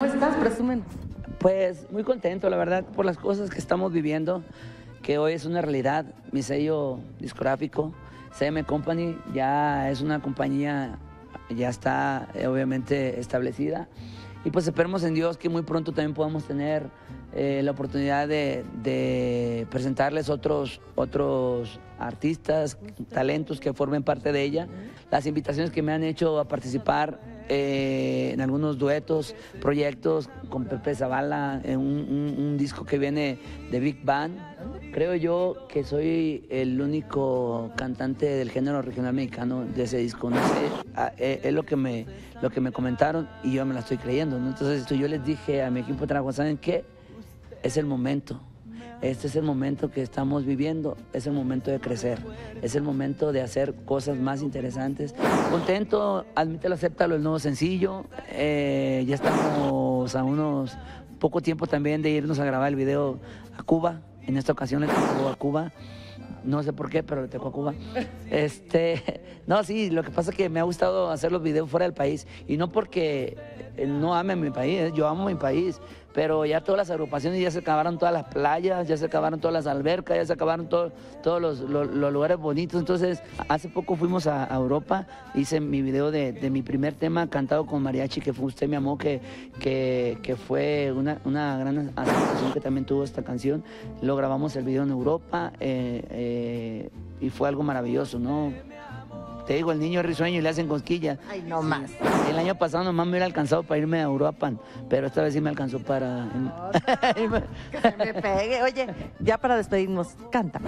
¿Cómo estás? Presumen. Pues muy contento, la verdad, por las cosas que estamos viviendo, que hoy es una realidad. Mi sello discográfico, CM Company, ya es una compañía, ya está eh, obviamente establecida. Y pues esperemos en Dios que muy pronto también podamos tener eh, la oportunidad de, de presentarles otros, otros artistas, talentos que formen parte de ella. Las invitaciones que me han hecho a participar eh, en algunos duetos, proyectos con Pepe Zavala, en un, un- disco que viene de Big Band. Creo yo que soy el único cantante del género regional mexicano de ese disco. No sé, ah, eh, es lo que me, lo que me comentaron y yo me la estoy creyendo. ¿no? Entonces yo les dije a mi equipo de trabajo, ¿saben qué? Es el momento. Este es el momento que estamos viviendo, es el momento de crecer, es el momento de hacer cosas más interesantes. Contento, admítelo, acéptalo, el nuevo sencillo. Eh, ya estamos a unos poco tiempo también de irnos a grabar el video a Cuba. En esta ocasión le tocó a Cuba. No sé por qué, pero le tocó a Cuba. Este, no, sí, lo que pasa es que me ha gustado hacer los videos fuera del país y no porque no ame mi país, yo amo mi país, pero ya todas las agrupaciones ya se acabaron todas las playas, ya se acabaron todas las albercas, ya se acabaron todo- todos los, lugares bonitos. Entonces, hace poco fuimos a, Europa, hice mi video de, de mi primer tema cantado con mariachi, que fue Usted me amó, que, que, que fue una, una gran aceptación que también tuvo esta canción. Grabamos el video en Europa eh, eh, y fue algo maravilloso, ¿no? Te digo, el niño risueño y le hacen cosquillas. Ay, no más. El año pasado nomás me hubiera alcanzado para irme a Europa, pero esta vez sí me alcanzó para... Que se me pegue. Oye, ya para despedirnos, canta.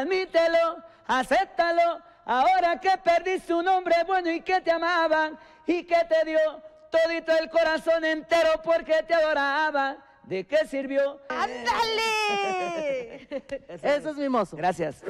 Admítelo, acéptalo, ahora que perdiste un hombre bueno y que te amaban y que te dio todito el corazón entero porque te adoraba. ¿De qué sirvió? ¡Ándale! Eso es mi mozo. Gracias.